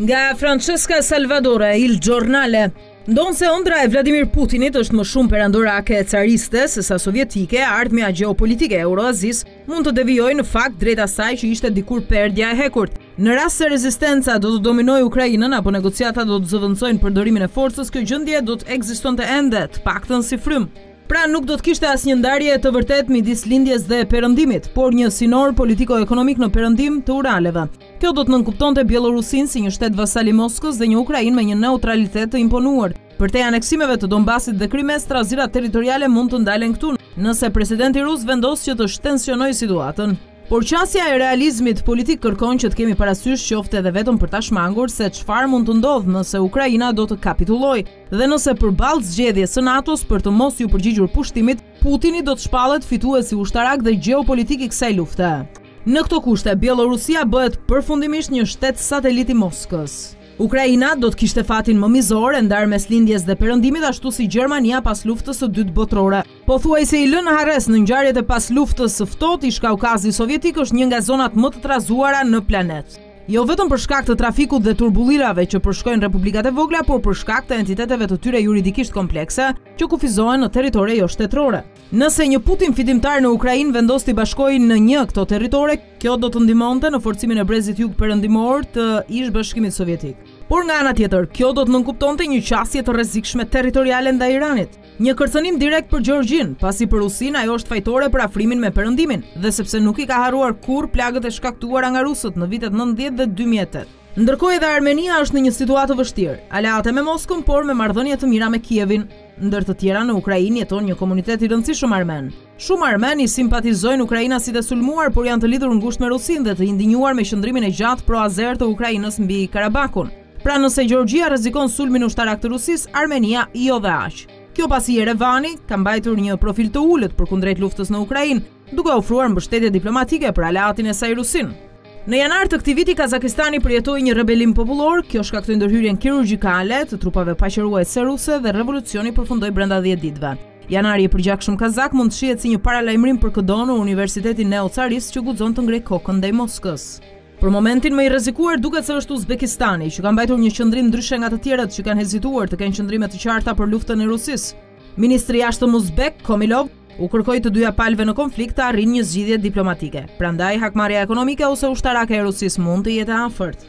Nga Francesca Salvadore, Il Giornale, Ndonëse ëndrra e Vladimir Putinit është më shumë perandorake e cariste se sa sovjetike, e ardhmja gjeopolitike e Euroazisë mund të devijojë në fakt drejt asaj që ishte dikur perdja e hekurt. Në rast se rezistenca do të dominojë Ukrainën apo negociatat do të zëvendësojnë përdorimin e forcës, kjo gjendje do të ekzistonte ende, të paktën si frymë. Pra nuk do të kishte asnjë ndarje të vërtetë midis Lindjes dhe Perëndimit, por një sinor politiko-ekonomik në Perëndim të Uraleve. Kjo do të nënkuptonte Bjellorusinë si një shtet vasal i Moskës dhe një Ukrainë me një neutralitet të imponuar. Përtej aneksimeve të Donbasit dhe Krimes, trazirat territoriale mund të ndalen këtu, nëse presidenti rus vendos që të shtensionojë situatën. Por qasja e realizmit politik kërkon që të kemi parasysh qoftë edhe vetëm për ta shmangur se çfarë mund të ndodhë nëse Ukraina do të kapitullojë. Dhe nëse përballë zgjedhjes së NATO-s për të mos iu përgjigjur pushtimit, Putini do të shpallet fituesi ushtarak dhe gjeopolitik i kësaj lufte. Në këto kushte, Bjellorusia bëhet përfundimisht një shtet satelit i Moskës. Ukraina do të kishte fatin më mizor, e ndarë mes Lindjes dhe Perëndimit ashtu si Gjermania pas Luftës së Dytë Botërore. Pothuajse i lënë në harresë në ngjarjet e pas Luftës së Ftohtë, ish-Kaukazi Sovjetik është një nga zonat më të trazuara në planet. Jo vetëm për shkak të trafikut dhe turbullirave që përshkojnë republikat e vogla, por për shkak të entiteteve të tyre juridikisht komplekse që kufizohen në territore joshtetërore. Nëse një Putin fitimtar në Ukrainë vendos t'i bashkojë në një këto territore, kjo do të ndihmonte në forcimin e brezit jugperëndimor të ish-Bashkimit Sovjetik. Por nga ana tjetër, kjo do të nënkuptonte një qasje të rrezikshme territoriale ndaj Iranit. Një kërcënim direkt për Gjeorgjinë, pasi për Rusinë ajo është fajtore për afrimin me Perëndimin dhe sepse nuk i ka harruar kurrë plagët e shkaktuara nga rusët në vitet nëntëdhjetë dhe dy mijë e tetë. Ndërkohë edhe Armenia është në një situatë të vështirë, aleate me Moskën, por me marrëdhënie të mira me Kievin. Ndër të tjera në Ukrainë jeton një komunitet i rëndësishëm armen. Shumë armenë i simpatizojnë ukrainasit e sulmuar, por janë të lidhur ngushtë me Rusinë dhe të indinjuar me qëndrimin e gjatë pro-azer të Ukrainës mbi Karabakun. Pra nëse Gjeorgjia rrezikon sulmin ushtarak të Rusisë, Armenia jo dhe aq. Kjo pasi Jerevani ka mbajtur një profil të ulët përkundrejt luftës në Ukrainë, duke ofruar mbështetje diplomatike për aleatin e saj Rusinë. Në janar të këtij viti Kazakistani përjetoi një rebelim popullor, kjo shkaktoi ndërhyrjen kirurgjikale të trupave paqeruajtëse ruse dhe revolucioni përfundoi brenda dhjetë ditëve. Janari i përgjakshëm kazak mund të shihet si një paralajmërim për këdo në universitetin neo-carist që guxon të ngrejë kokën ndaj Moskës. Për momentin më i rrezikuar duket se është Uzbekistani, që ka mbajtur një qëndrim ndryshe nga të tjerët që kanë hezituar të kenë qëndrime të qarta për luftën e Rusisë. Ministri i Jashtëm uzbek, Komilov, u kërkoi të dyja palëve në konflikt të arrijnë një zgjidhje diplomatike. Prandaj hakmarrja ekonomike ose ushtarake e Rusisë mund të jetë e afërt.